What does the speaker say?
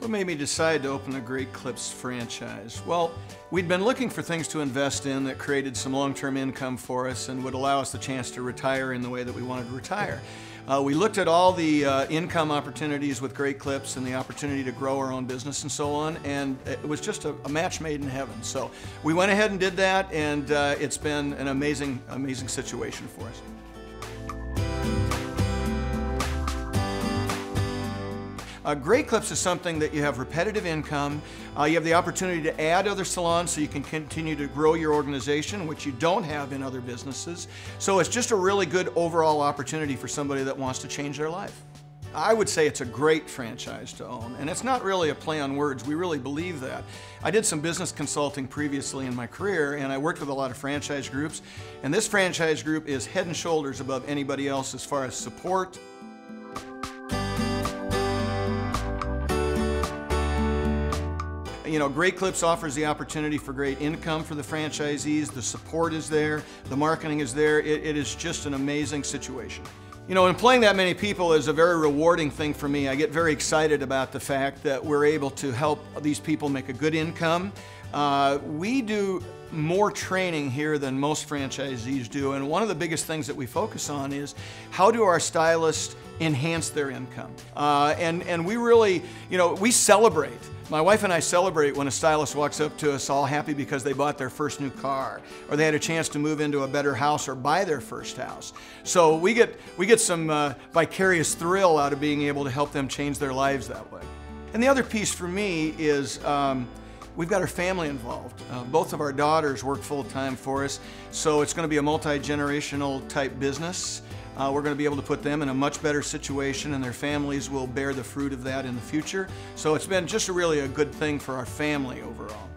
What made me decide to open the Great Clips franchise? Well, we'd been looking for things to invest in that created some long-term income for us and would allow us the chance to retire in the way that we wanted to retire. Uh, we looked at all the uh, income opportunities with Great Clips and the opportunity to grow our own business and so on, and it was just a, a match made in heaven. So we went ahead and did that, and uh, it's been an amazing, amazing situation for us. Uh, Great Clips is something that you have repetitive income. Uh, you have the opportunity to add other salons so you can continue to grow your organization, which you don't have in other businesses. So it's just a really good overall opportunity for somebody that wants to change their life. I would say it's a great franchise to own, and it's not really a play on words. We really believe that. I did some business consulting previously in my career, and I worked with a lot of franchise groups, and this franchise group is head and shoulders above anybody else as far as support, You know, Great Clips offers the opportunity for great income for the franchisees. The support is there, the marketing is there. it, it is just an amazing situation. You know, employing that many people is a very rewarding thing for me. I get very excited about the fact that we're able to help these people make a good income. Uh, we do more training here than most franchisees do, and one of the biggest things that we focus on is how do our stylists enhance their income. Uh, and, and we really, you know, we celebrate. My wife and I celebrate when a stylist walks up to us all happy because they bought their first new car or they had a chance to move into a better house or buy their first house. So we get, we get some uh, vicarious thrill out of being able to help them change their lives that way. And the other piece for me is um, we've got our family involved. Uh, both of our daughters work full time for us, so it's going to be a multi-generational type business. Uh, we're going to be able to put them in a much better situation and their families will bear the fruit of that in the future. So it's been just really a good thing for our family overall.